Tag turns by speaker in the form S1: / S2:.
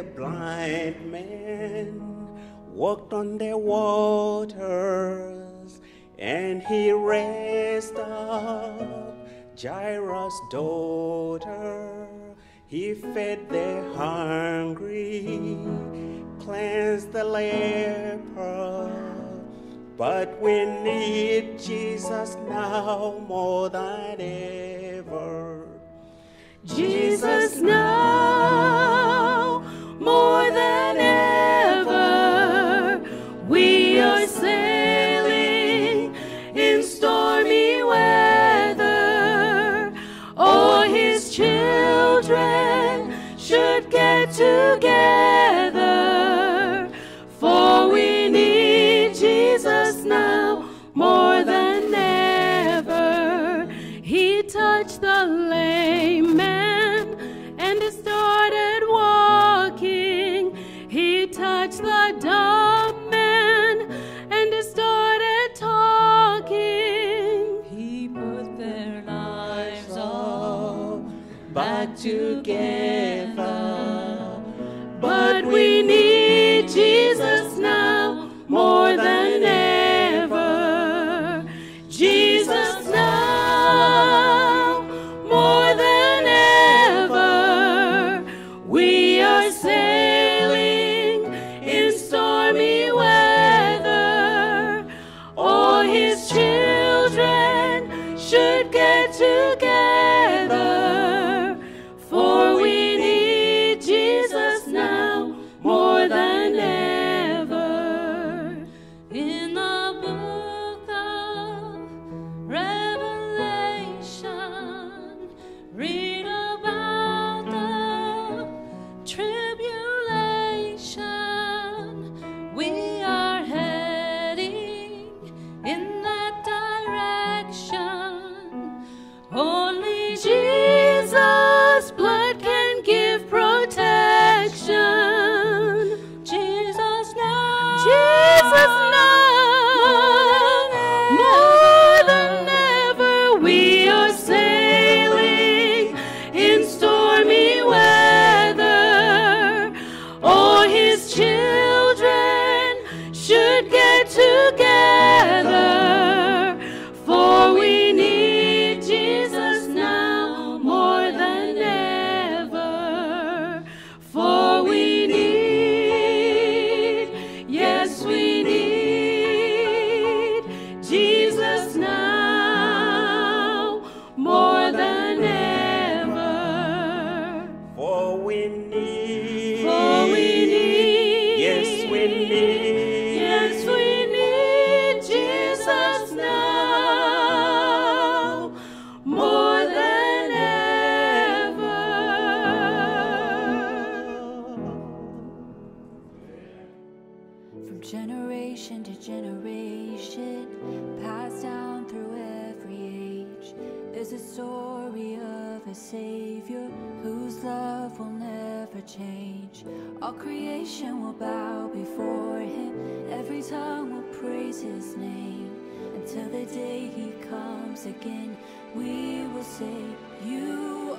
S1: The blind man, walked on the waters, and he raised up Jairus' daughter. He fed the hungry, cleansed the leper. But we need Jesus now more than ever.
S2: Together. For we need Jesus now more than ever. He touched the lame man and he started walking. He touched the dumb man and he started talking.
S3: He put their lives all
S1: back together.
S2: Jesus now more than ever. Jesus now more than ever. We are sailing in stormy weather. All his children should get together.
S4: Generation to generation, passed down through every age, there's a story of a Savior whose love will never change. All creation will bow before Him, every tongue will praise His name. Until the day He comes again, we will say, You